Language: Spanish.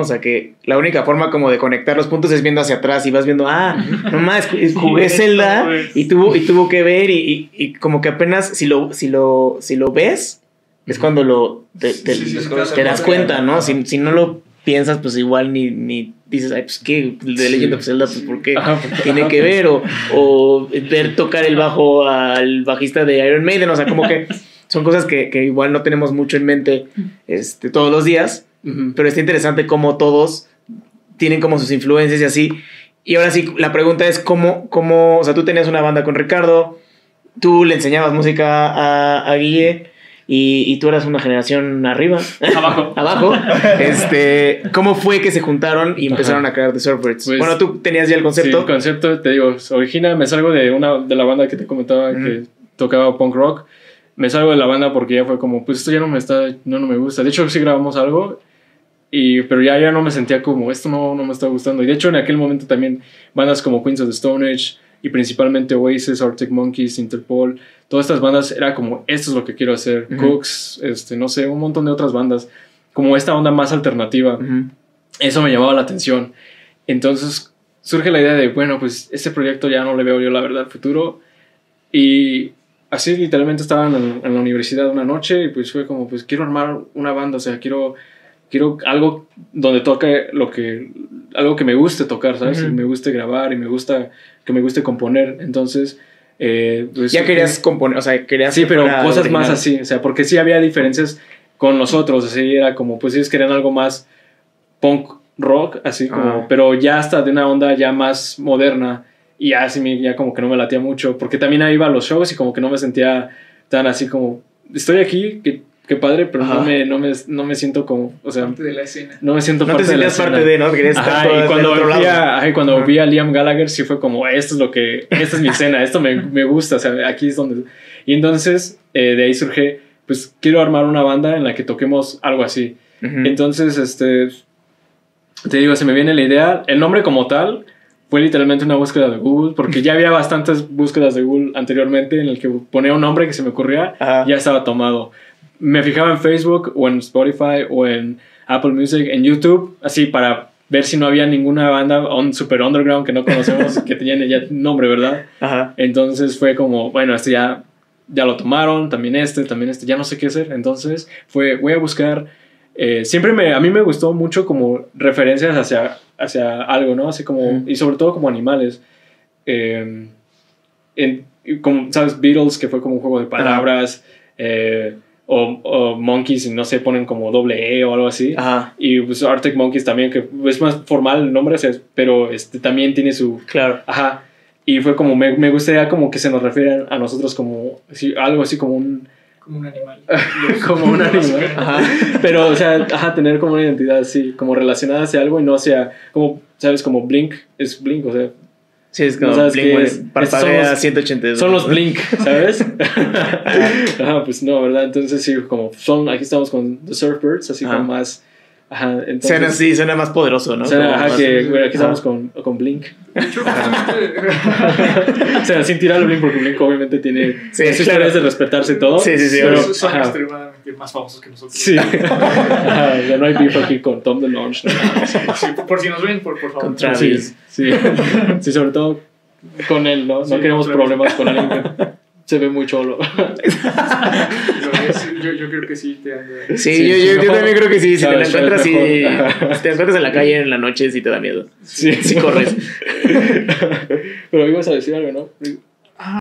O sea que la única forma como de conectar los puntos es viendo hacia atrás y vas viendo, ah, nomás jugué Zelda y tuvo, y tuvo que ver y, y, como que apenas si lo, si lo, si lo ves, es cuando lo te, te, das cuenta, ¿no? Si, si, no lo piensas, pues igual ni, ni dices, ay, pues qué, de Legend of Zelda, pues por qué tiene que ver, o, o ver tocar el bajo al bajista de Iron Maiden, o sea, como que son cosas que, que igual no tenemos mucho en mente este, todos los días pero está interesante cómo todos tienen como sus influencias y así. Y ahora sí, la pregunta es cómo, cómo, o sea, tú tenías una banda con Ricardo, tú le enseñabas música a, a Guille y, y, tú eras una generación arriba. Abajo. Abajo. Este, ¿Cómo fue que se juntaron y empezaron a crear The Surfbirds? Pues, bueno, tú tenías ya el concepto. Sí, el concepto, te digo, origina, me salgo de una de la banda que te comentaba que tocaba punk rock. Me salgo de la banda porque ya fue como, pues esto ya no me está, no, no me gusta. De hecho, sí grabamos algo y, pero ya, ya no me sentía como, esto no, no me está gustando. Y de hecho, en aquel momento también bandas como Queens of the Stone Age y principalmente Oasis, Arctic Monkeys, Interpol, todas estas bandas era como, esto es lo que quiero hacer. Cooks, este, no sé, un montón de otras bandas, como esta onda más alternativa. Eso me llamaba la atención. Entonces surge la idea de, bueno, pues este proyecto ya no le veo yo la verdad futuro. Y así literalmente estaba en, en la universidad una noche y pues fue como, pues quiero armar una banda, o sea, quiero quiero algo donde toque lo que algo que me guste tocar sabes y me guste grabar y me gusta que me guste componer. Entonces eh, pues, ya querías componer o sea querías sí pero cosas más así o sea porque sí había diferencias con nosotros así era como pues ellos querían algo más punk rock así como pero ya hasta de una onda ya más moderna y ya así ya como que no me latía mucho porque también ahí iba a los shows y como que no me sentía tan así como estoy aquí que qué padre, pero no me, no me, no me siento como, o sea, parte de la escena. No me siento no parte de la escena. parte de, ¿no? Querías estar y cuando vi a, cuando vi a Liam Gallagher sí fue como, esto es lo que, esta es mi escena, esto me, me gusta, o sea, aquí es donde... Y entonces eh, de ahí surge, pues quiero armar una banda en la que toquemos algo así. Entonces, este, te digo, se me viene la idea, el nombre como tal fue literalmente una búsqueda de Google, porque ya había bastantes búsquedas de Google anteriormente en el que ponía un nombre que se me ocurría, ya estaba tomado me fijaba en Facebook o en Spotify o en Apple Music, en YouTube, así para ver si no había ninguna banda on, super underground que no conocemos que tenía ya nombre, ¿verdad? Ajá. Entonces fue como, bueno, este ya, ya lo tomaron, también este, también este, ya no sé qué hacer. Entonces fue, voy a buscar, eh, siempre me, a mí me gustó mucho como referencias hacia, hacia algo, ¿no? Así como, y sobre todo como animales. Eh, en, como, ¿sabes? Beatles, que fue como un juego de palabras. Eh, o, o, Monkeys, no sé, ponen como doble E o algo así. Ajá. Y pues Arctic Monkeys también, que es más formal el nombre, pero este, también tiene su... Claro. Ajá. Y fue como, me, me gustaría como que se nos refieran a nosotros como, algo así como un... Como un animal. como un animal. Ajá. Pero, o sea, ajá, tener como una identidad así, como relacionada hacia algo y no hacia, como, ¿sabes? Como Blink es Blink, o sea, Sí, es como ¿sabes Blink, es, parpadea 182. Son los Blink, ¿sabes? Ajá, pues no, ¿verdad? Entonces sí, como son, aquí estamos con The Surfbirds, así como más... Ajá, entonces, suena, sí, suena más poderoso, ¿no? Suena, ajá, que aquí estamos con, con Blink. o sea, sin tirar Blink, porque Blink obviamente tiene sí, historias de respetarse y todo. Sí, sí, sí. Pero, son ajá. extremadamente más famosos que nosotros. Sí. ajá, ya no hay beef aquí con Tom DeLonge. ¿no? sí, por si nos ven, por, por favor. Con Travis. Sí, sí. sobre todo con él, ¿no? No queremos problemas con alguien que se ve muy cholo. yo, yo, creo que sí te. Sí, yo, yo, yo, también creo que sí. Si te la encuentras, si, si te encuentras en la calle en la noche, sí te da miedo. Sí, sí corres. Pero ibas a decir algo, ¿no?